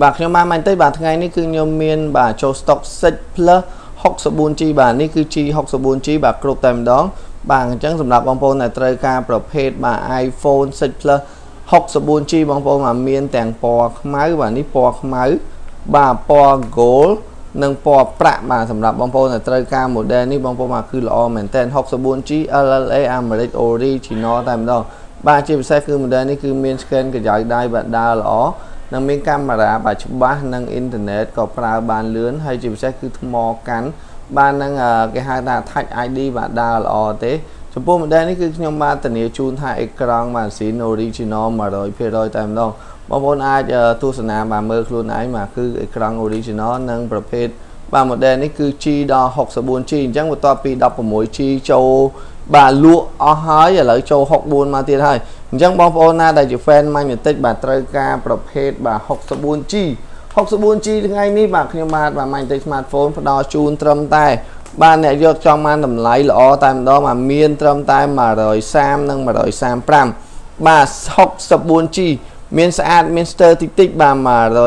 បាទខ្ញុំបានមិនតិចបាទថ្ងៃនេះគឺខ្ញុំមានបាទចូល stock 6 plus 64G បាទនេះគឺ G 64G បាទគ្រប់តែម្ដង បាទអញ្ចឹងសម្រាប់បងប្អូនដែលត្រូវការប្រភេទបាទ iPhone 6 plus 64G បងប្អូនបាទមានទាំងពណ៌ខ្មៅបាទនេះពណ៌ខ្មៅបាទពណ៌ gold និងពណ៌ប្រាក់បាទសម្រាប់បងប្អូនដែលត្រូវការ model នេះបងប្អូនបាទគឺល្អមែនទែន 64G LLA Americ Original តែម្ដងបាទជាពិសេសគឺ model នេះគឺមាន scan កញ្ចៅដៃបាទដើរល្អ និងមានកាមេរ៉ាបាទច្បាស់និងអ៊ីនធឺណិតក៏ប្រើបានលឿនហើយជាពិសេសគឺថ្មកាន់បាននឹងគេហៅថា Touch ID បាទដើរល្អទេចំពោះ model នេះគឺខ្ញុំបានធានាជូនថាអេក្រង់ម៉ាស៊ីន original 100%តែម្ដងបងប្អូនអាចទស្សនាបាទមើលខ្លួនឯងបាទគឺអេក្រង់ original និងប្រភេទ បាទ model នេះគឺ G ដល់ 64G អញ្ចឹងបន្ទាប់ពី 16G ចូលបាទលក់អស់ហើយឥឡូវចូល64មកទៀតហើយអញ្ចឹងបងប្អូនណាដែលជា fan Magnetic បាទត្រូវការប្រភេទបាទ 64G 64G ថ្ងៃនេះបាទខ្ញុំបាទបាទ Magnetic smartphone ផ្ដល់ជូនត្រឹមតែបាទអ្នកយកចង់បានតម្លៃល្អតែម្ដងបាទមានត្រឹមតែ130និង135បាទ 64G មានស្អាតមានស្ទើរតិចតិចបាទ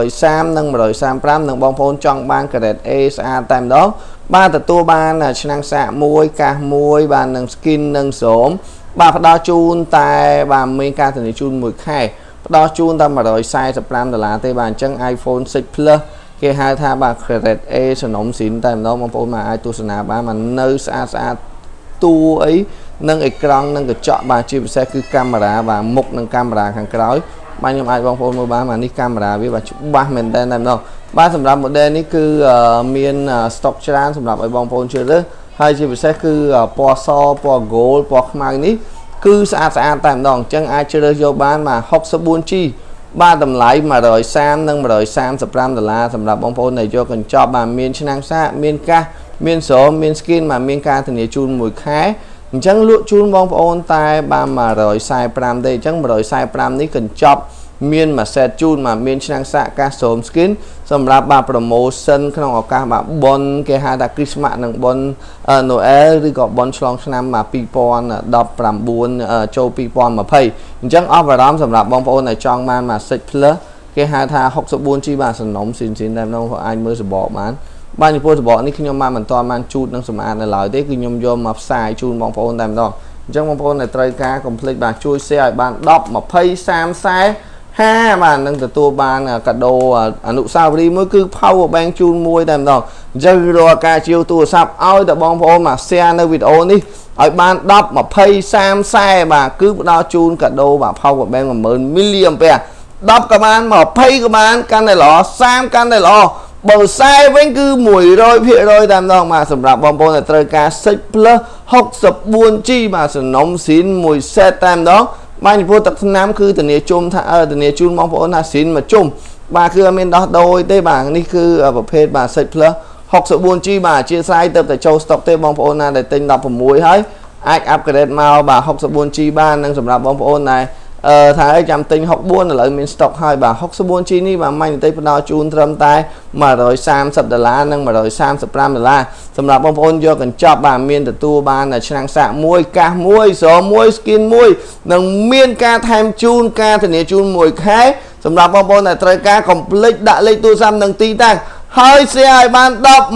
130និង135និងបងប្អូនចង់បាន grade A ស្អាតតែម្ដងបាទទទួលបានឆ្នាំងសាកមួយកាសមួយបាទនឹង skin និងស្រោមបាទផ្ដល់ជូនតែបាទមានការធានាជូនមួយខែផ្ដល់ជូនតែ145ដុល្លារទេបាទអញ្ចឹង iPhone 6 Plus គេហៅថាបាទ Credit A សំណុំស៊ីនតែម្ដងបងប្អូនមកអាចទស្សនាបានមកនៅស្អាតស្អាតតួអីនិងអេក្រង់និងកញ្ចក់បាទជាពិសេសគឺកាមេរ៉ាបាទមុខនិងកាមេរ៉ាខាងក្រោយ បាទខ្ញុំអាចបងប្អូនមើលបានបាទនេះកាមេរ៉ាវាបាទច្បាស់មែនតើតែម្ដងបាទសម្រាប់ model នេះគឺមាន stock ច្រើនសម្រាប់ឲ្យបងប្អូនជ្រើសរើសហើយជាពិសេសគឺពណ៌សពណ៌ gold ពណ៌ខ្មៅនេះគឺស្អាតស្អាតតែម្ដងអញ្ចឹងអាចជ្រើសយកបានបាទ 64G បាទតម្លៃ130និង135ដុល្លារសម្រាប់បងប្អូនដែលយកកញ្ចប់បាទមានឆ្នាំងសាកមានកាសមានស្រោមមាន skin បាទមានការធានាជូនមួយខែ អញ្ចឹងលក់ជូនបងប្អូនតែបាទ145ទេអញ្ចឹង145នេះកញ្ចប់មានមួយ set ជូនមកមានឆ្នាំងសាកកាសស្រោម skin សម្រាប់បាទ promotion ក្នុងឱកាសបាទប៉ុនគេហៅថា Christmas និងប៉ុន Noel ឬក៏ប៉ុនឆ្លងឆ្នាំបាទ2019ចូល2020អញ្ចឹងអស់បារម្ភសម្រាប់បងប្អូនដែលចង់បានមក6 plus គេហៅថា 64G បាទសំណុំស៊ីនស៊ីនតែម្ដងអាចមើលសបកបាន បាទចំពោះសបកនេះខ្ញុំបានមិនទាន់បានជូតនិងសម្អាតនៅឡើយទេគឺខ្ញុំយកមកផ្សាយជូនបងប្អូនតែម្ដងអញ្ចឹងបងប្អូនដែលត្រូវការ complete បាទជួយ share ឲ្យបាន10 20 30 40ហាបាទនឹងទទួលបានកាដូអនុស្សាវរីយ៍មួយគឺ power bank ជូនមួយតែម្ដងអញ្ចឹងរាល់ការជាវទូរស័ព្ទឲ្យតែបងប្អូនមក share នៅវីដេអូនេះឲ្យបាន10 20 30 40បាទគឺផ្ដល់ជូនកាដូបាទ power bank 10000 mAh 10ក៏បាន20ក៏បានកាន់តែល្អ30កាន់តែល្អ បើ40វិញគឺ100%តែម្ដងបាទសម្រាប់បងប្អូនដែលត្រូវការ6 plus 64G បាទសំណុំស៊ីនមួយ set តែម្ដងបាទចំពោះទឹកថ្នាំគឺធានាជុំថាធានាជូនបងប្អូនថាស៊ីនមកជុំបាទគឺអត់មានដោះដូរទេបាទនេះគឺប្រភេទបាទ Set Plus 64G បាទអធិស្ឋានទៅតែចូល stock ទេបងប្អូនណាដែលទិញ16ហើយអាច upgrade មកបាទ 64G បាននិងសម្រាប់បងប្អូនដែលអឺ ថាឲ្យចាំទិញ64ឥឡូវមាន stock ហើយបាទ 64G នេះបាទម៉ាញ់បន្តិចផ្ដល់ជូនត្រឹមតែ130ដុល្លារនិង135ដុល្លារសម្រាប់បងប្អូនយកកញ្ចប់បាទមានទទួលបានឆ្នាំងសាកមួយកាសមួយស្រោមួយ skin មួយនិងមានការថែមជូនការធានាជូនមួយខែសម្រាប់បងប្អូនដែលត្រូវការ complete ដាក់លេខទូរស័ព្ទនិងទីតាំងហើយ share ឲ្យបាន10 20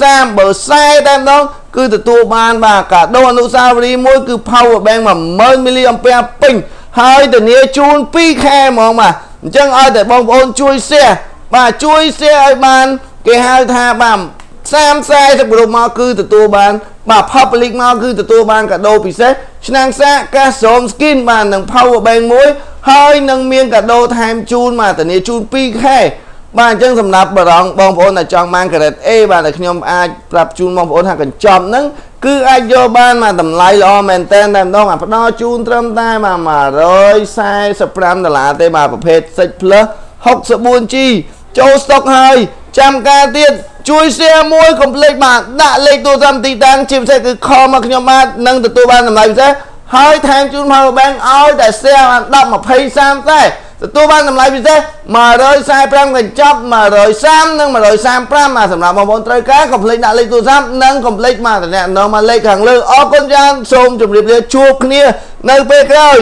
30បើ40តែម្ដងគឺទទួលបានបាទកាដូអនុស្សាវរីយ៍មួយគឺ power bank 10000 mAh ពេញ ហើយធានាជូន2ខែហ្មងបាទអញ្ចឹងឲ្យតែបងប្អូនជួយ share បាទជួយ share ឲ្យបាន គេហៅថាបាទ30 40ក្រុមមកគឺទទួលបាន បាទ public មកគឺទទួលបានកាដូពិសេសឆ្នាំងសាកកាសស្រោម skin បាទនឹង power bank មួយហើយនឹងមានកាដូថែមជូនមកធានាជូន2ខែបាទអញ្ចឹងសម្រាប់បរងបងប្អូនដែលចង់បាន grade A បាទតែខ្ញុំអាចប្រាប់ជូនបងប្អូនថាកញ្ចប់ហ្នឹង គឺអាចយកបានមកតម្លៃល្អមែនតើតែម្ដងអាផ្ដល់ជូនត្រឹមតែបាទ145ដុល្លារទេបាទប្រភេទ6 plus 64G ចូលស្តុកហើយចាំការទៀតជួយ share មួយ complete បាទដាក់លេខទូរស័ព្ទទីតាំងជាពិសេសគឺខលមកខ្ញុំបាទនឹងទទួលបានតម្លៃពិសេសហើយថែមជូន power bank ឲ្យតែ share បាន10 20 30តែ ទទួលបានតម្លៃពិសេស145កញ្ចប់130និង135បាទសម្រាប់បងប្អូនត្រូវការកុំភ្លេចដាក់លេខទូរស័ព្ទនិងកុំភ្លេចបាទតំណមកលេខខាងលើអរគុណច្រើនសូមជម្រាបលាជួបគ្នានៅពេលក្រោយ